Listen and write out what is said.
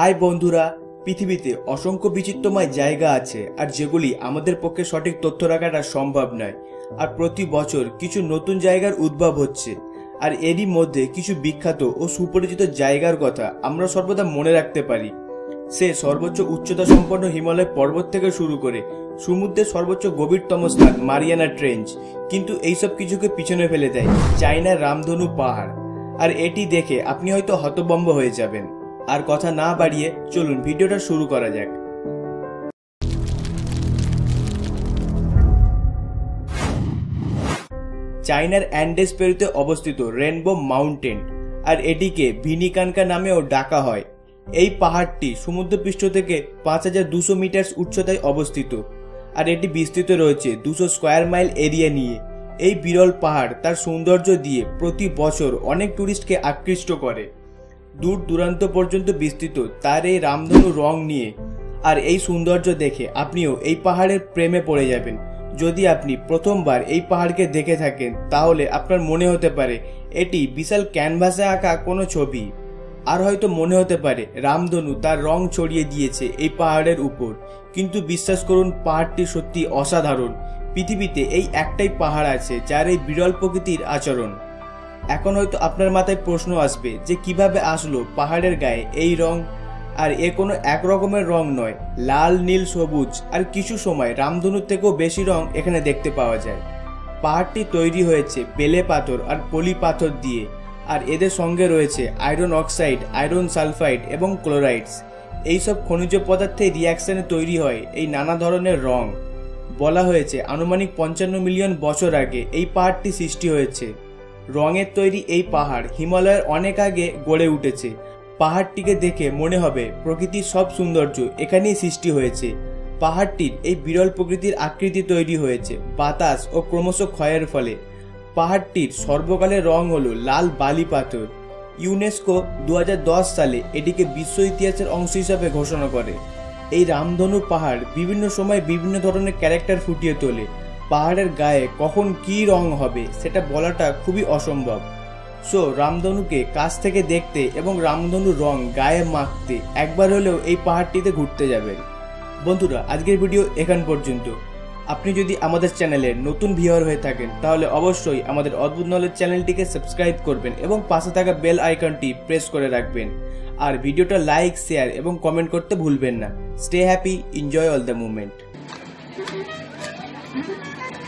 High বন্ধুরা, পৃথিবীতে অসংখ্য বিচিত্রময় জায়গা আছে আর যেগুলি আমাদের পক্ষে সঠিক তথ্য রাখাটা সম্ভব নয়। আর প্রতি বছর কিছু নতুন জায়গার উদ্ভব হচ্ছে। আর এরই মধ্যে কিছু বিখ্যাত ও সুপরিচিত জায়গার কথা আমরা সর্বদা মনে রাখতে পারি। সে সর্বোচ্চ উচ্চতা সম্পন্ন হিমালয় পর্বত থেকে শুরু করে সমুদ্রের সর্বোচ্চ গভীরতম স্থান মারিয়ানা ট্রেঞ্চ, কিন্তু এইসব কিছুকে পিছনে ফেলে দেয় চাইনার রামধনু পাহাড়। আর এটি দেখে আপনি হয়তো হতবম্ব হয়ে যাবেন। আর কথা না বাড়িয়ে চলুন ভিডিওটা শুরু করা যাক। চাইনার অ্যান্ডেস পেরুতে অবস্থিত রেনবো মাউন্টেন, আর এটিকে ভিনিকানকা নামেও ডাকা হয়। এই পাহাড়টি সমুদ্রপৃষ্ঠ থেকে পাঁচ হাজার দুশো মিটার উচ্চতায় অবস্থিত, আর এটি বিস্তৃত রয়েছে দুশো স্কোয়ার মাইল এরিয়া নিয়ে। এই বিরল পাহাড় তার সৌন্দর্য দিয়ে প্রতি বছর অনেক ট্যুরিস্টকে আকৃষ্ট করে। দূর দূরান্ত পর্যন্ত বিস্তৃত, তার এই রামধনু রং নিয়ে। আর এই সৌন্দর্য দেখে আপনিও এই পাহাড়ের প্রেমে পড়ে যাবেন। যদি আপনি প্রথমবার এই পাহাড়কে দেখে থাকেন, তাহলে আপনার মনে হতে পারে, এটি বিশাল ক্যানভাসে আঁকা কোনো ছবি। আর হয়তো মনে হতে পারে, রামধনু তার রং ছড়িয়ে দিয়েছে এই পাহাড়ের উপর। কিন্তু বিশ্বাস করুন, পাহাড়টি সত্যি অসাধারণ। পৃথিবীতে এই একটাই পাহাড় আছে, যার এই বিরল প্রকৃতির আচরণ। এখন হয়তো আপনার মাথায় প্রশ্ন আসবে যে কীভাবে আসলো পাহাড়ের গায়ে এই রং? আর এ কোনো এক রকমের রং নয়, লাল, নীল, সবুজ, আর কিছু সময় রামধনুর থেকেও বেশি রং এখানে দেখতে পাওয়া যায়। পাহাড়টি তৈরি হয়েছে বেলে পাথর আর পলি পাথর দিয়ে, আর এদের সঙ্গে রয়েছে আয়রন অক্সাইড, আয়রন সালফাইড এবং ক্লোরাইডস। এইসব খনিজ পদার্থের রিয়াকশনে তৈরি হয় এই নানা ধরনের রং। বলা হয়েছে আনুমানিক পঞ্চান্ন মিলিয়ন বছর আগে এই পাহাড়টি সৃষ্টি হয়েছে। রঙের তৈরি এই পাহাড় হিমালয়ের অনেক আগে গড়ে উঠেছে। পাহাড়টিকে দেখে মনে হবে প্রকৃতির সব সৌন্দর্য এখানেই সৃষ্টি হয়েছে। পাহাড়টির এই বিরল প্রকৃতির আকৃতি তৈরি হয়েছে বাতাস ও ক্রমশ ক্ষয়ের ফলে। পাহাড়টির সর্বকালের রং হল লাল বালি পাথর। ইউনেস্কো দু হাজার দশ সালে এটিকে বিশ্ব ইতিহাসের অংশ হিসাবে ঘোষণা করে। এই রামধনু পাহাড় বিভিন্ন সময় বিভিন্ন ধরনের ক্যারেক্টার ফুটিয়ে তোলে। পাহাড়ের গায়ে কখন কি রং হবে সেটা বলাটা খুবই অসম্ভব। সো, রামধনুকে কাছ থেকে দেখতে এবং রামধনুর রং গায়ে মাখতে একবার হলেও এই পাহাড়টিতে ঘুরতে যাবেন। বন্ধুরা, আজকের ভিডিও এখান পর্যন্ত। আপনি যদি আমাদের চ্যানেলে নতুন ভিওর হয়ে থাকেন, তাহলে অবশ্যই আমাদের অদ্ভুত নলেজ চ্যানেলটিকে সাবস্ক্রাইব করবেন এবং পাশে থাকা বেল আইকনটি প্রেস করে রাখবেন। আর ভিডিওটা লাইক শেয়ার এবং কমেন্ট করতে ভুলবেন না। Stay happy enjoy all the movement Mm-hmm.